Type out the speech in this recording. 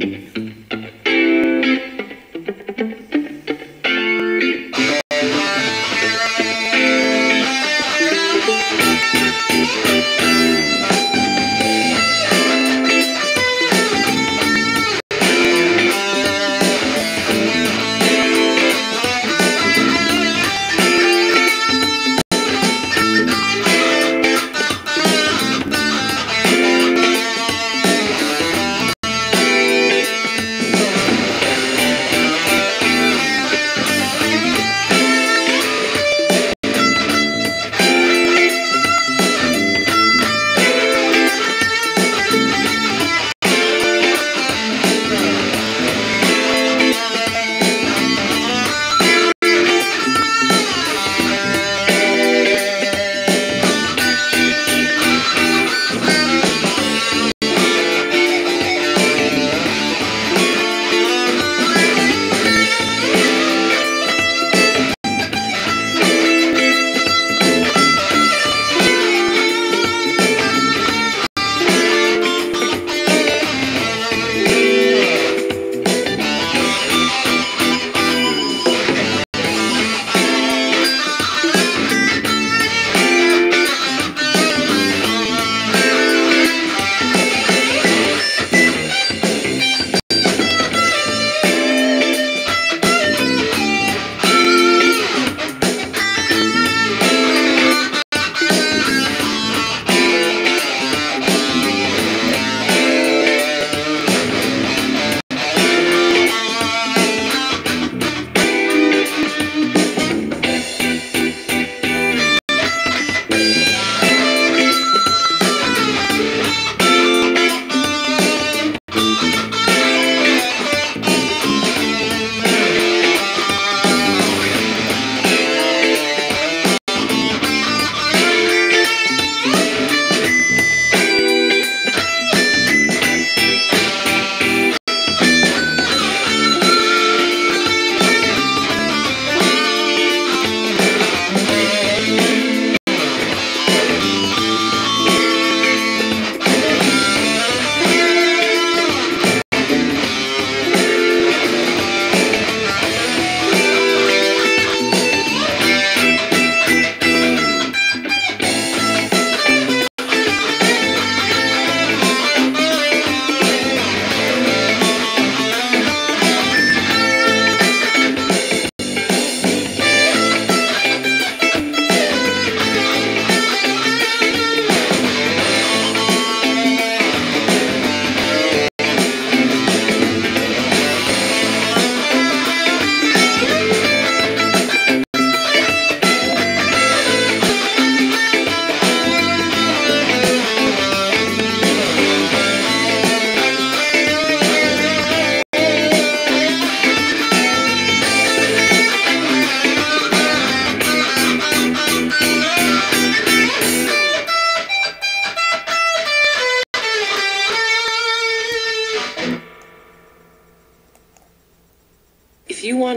If you want